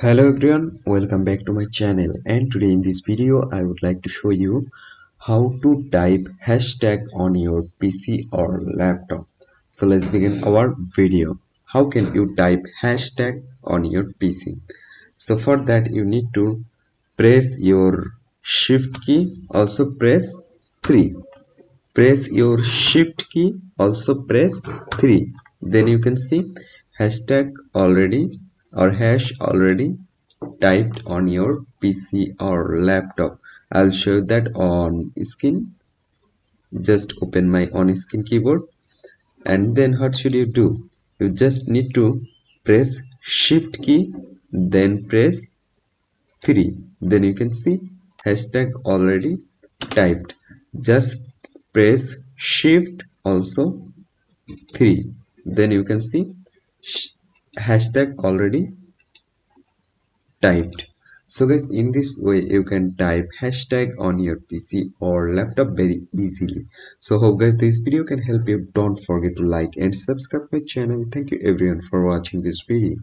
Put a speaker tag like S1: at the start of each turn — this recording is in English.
S1: hello everyone welcome back to my channel. And today in this video i would like to show you how to type hashtag on your pc or laptop. So let's begin our video. How can you type hashtag on your pc so for that you need to press your shift key also press 3 press your shift key also press 3 then you can see hashtag already or hash already typed on your PC or laptop. I'll show that on screen. Just open my on screen keyboard and then what should you do? You just need to press shift key then press 3 then you can see hashtag already typed just press shift also 3 then you can see hashtag already typed. So guys in this way you can type hashtag on your pc or laptop very easily. So hope guys this video can help you. Don't forget to like and subscribe my channel. Thank you everyone for watching this video